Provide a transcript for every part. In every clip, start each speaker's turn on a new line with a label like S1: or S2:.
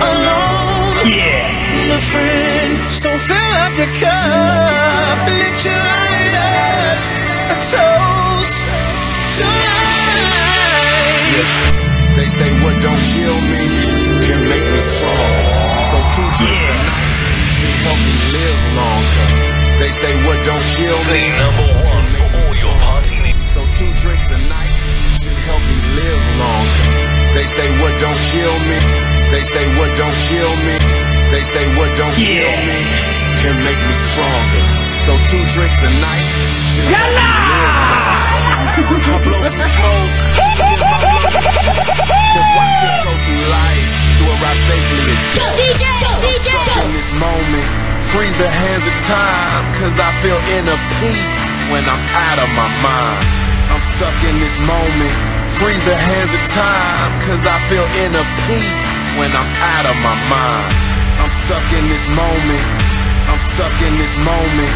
S1: alone.
S2: Yeah.
S1: My friend, so fill up your cup, lift your lighters, a toast to life.
S3: They say what don't kill me can make me stronger. So two drinks
S2: Yeah.
S3: a night should help me live longer. They say what don't kill
S4: The
S3: me.
S4: number one for all your party needs.
S3: So two drinks a night should help me live longer. They say what don't kill me. They say what don't kill me. They say what don't kill me can make me stronger. So two drinks a night help me live. I blow some smoke just to get my lungs. That's why I tiptoe through life to arrive safely at
S5: Go DJ, go DJ, go.
S3: in this moment. Freeze the hands of time, cause I feel inner peace when I'm out of my mind. I'm stuck in this moment. Freeze the hands of time, cause I feel inner peace when I'm out of my mind. I'm stuck in this moment. I'm stuck in this moment.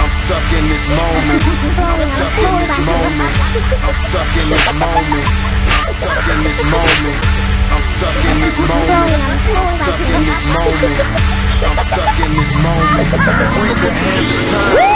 S3: I'm stuck in this moment. I'm stuck in this moment. I'm stuck in this moment. I'm stuck in this moment. I'm stuck in this moment. I'm stuck in this moment. I'm stuck in this moment. Freeze the hands of time.